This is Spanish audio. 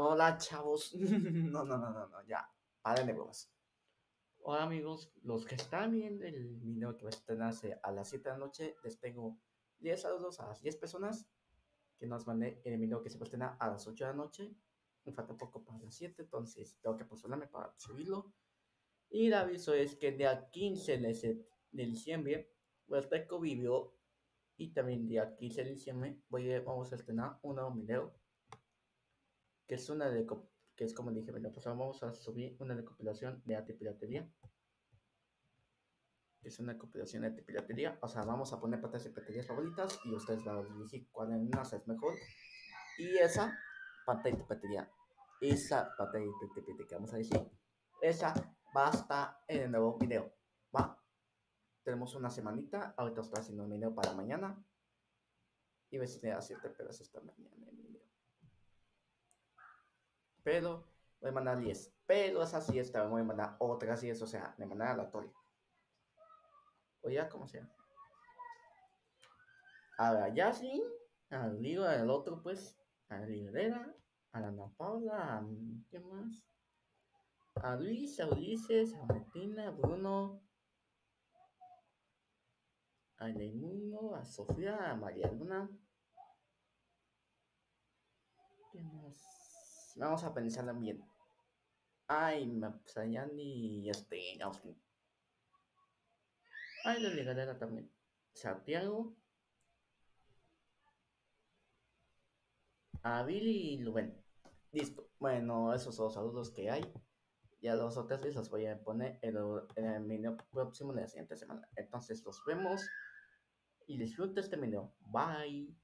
Hola, chavos. no, no, no, no, no, ya. Paren de bromas. Hola, amigos. Los que están viendo el video que va a estrenarse a las 7 de la noche, les tengo 10 saludos a las 10 personas que nos mandé el video que se va a estrenar a las 8 de la noche. Me falta poco para las 7, entonces tengo que posicionarme para subirlo. Y el aviso es que el día 15 de, diciembre, Huasteco vivió y también día 15 de diciembre voy a, vamos a estrenar un nuevo video que es una de que es como dije, pues vamos a subir una recopilación de arte piratería. Que es una compilación de arte piratería. O sea, vamos a poner patas de piraterías favoritas y ustedes van a elegir cuál de más es mejor. Y esa pantalla de piratería, esa pantalla de piratería que vamos a decir, esa va a estar en el nuevo video. Va. Tenemos una semanita. Ahorita estoy haciendo un video para mañana. Y si a 7 pedas esta mañana el video pero voy a mandar 10. Pero esa siesta voy a mandar otras 10, o sea, de manera aleatoria. O ya, como sea. A la Yasmin, al Ligo, al otro, pues, a la a la Ana Paula, a. ¿Qué más? A Luis, a Ulises, a Martina, a Bruno, a Raimundo, a Sofía, a María Luna. ¿Qué más? Vamos a pensarlo bien. Ay, Mapsayani y este, Austin. Ay, la ligadera también. Santiago. A Billy y Luben. Listo. Bueno, esos son los saludos que hay. Ya los otros los voy a poner en el, video próximo de la siguiente semana. Entonces los vemos y disfruten este video. Bye.